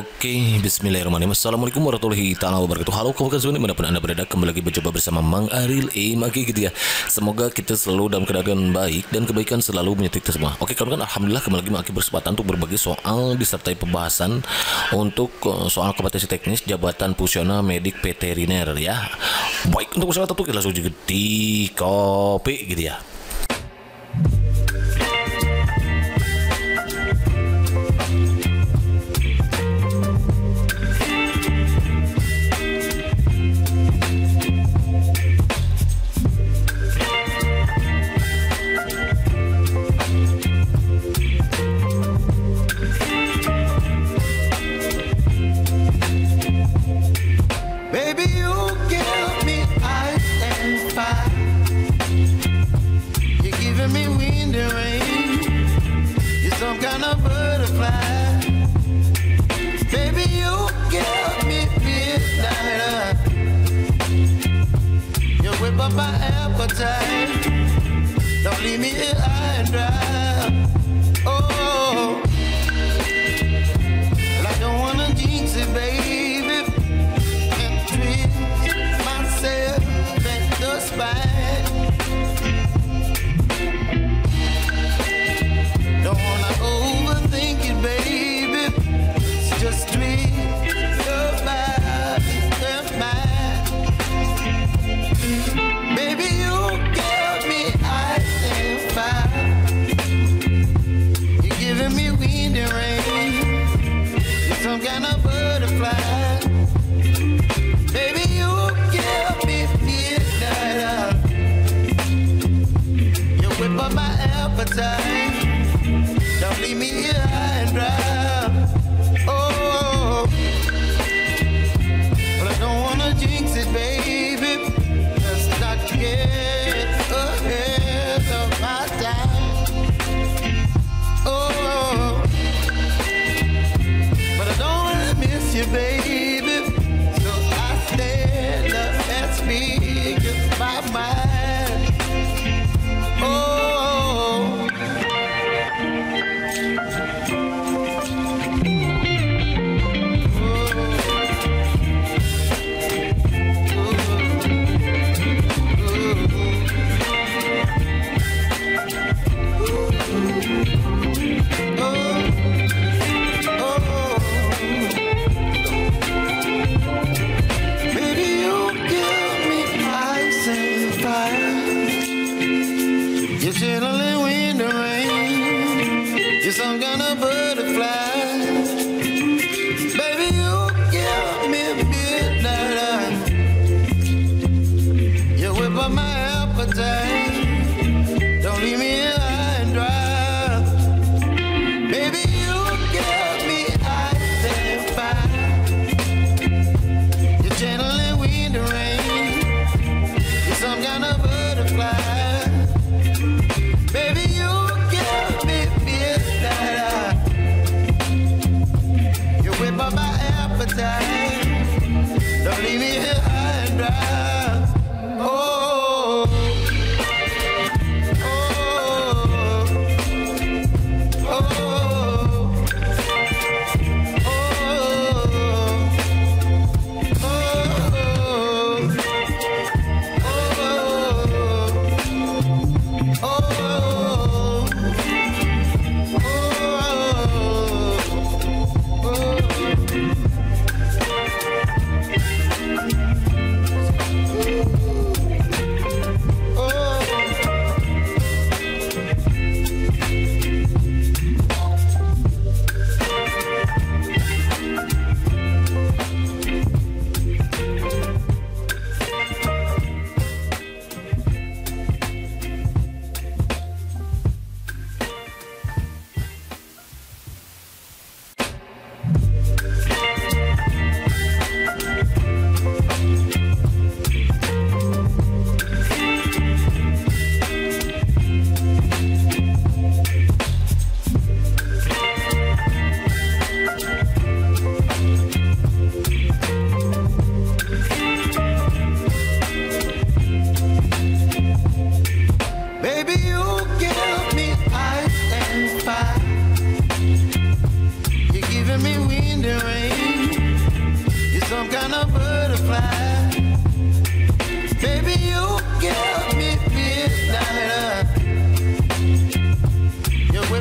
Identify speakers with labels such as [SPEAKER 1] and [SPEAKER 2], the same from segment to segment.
[SPEAKER 1] Oke, Bismillahirrahmanirrahim. Assalamualaikum warahmatullahi taala wabarakatuh. Halo kawan kawan di mana pun anda berada Kembali lagi berjumpa bersama Mang Aril Maki gitu ya. Semoga kita selalu dalam keadaan baik Dan kebaikan selalu menyertai kita semua. Oke kawan kawan Alhamdulillah kembali lagi Maki berkesempatan Untuk berbagi soal disertai pembahasan Untuk uh, soal kompetensi teknis Jabatan Fungsional Medik Veteriner ya. Baik untuk masalah tentu kita langsung di kopi gitu ya
[SPEAKER 2] rain. You're some kind of butterfly.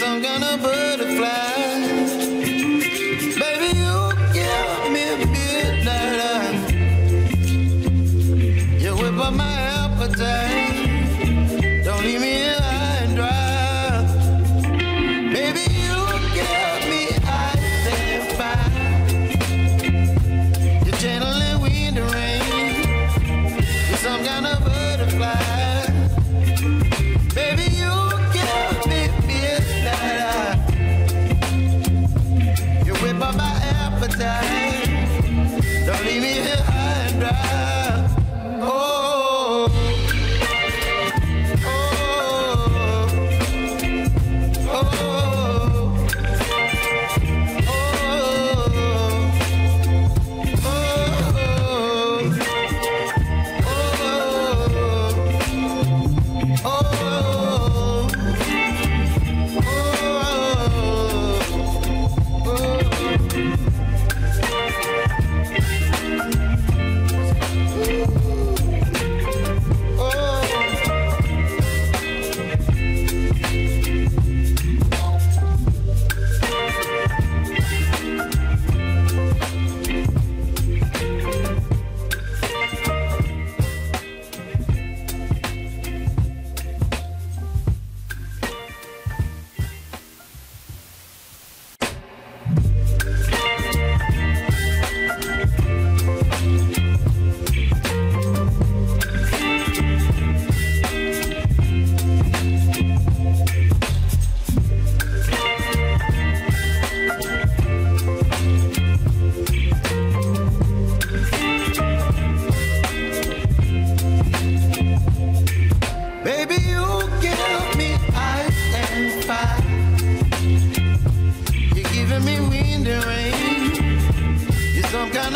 [SPEAKER 2] i'm gonna burn. Yeah.